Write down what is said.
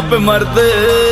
पे मरते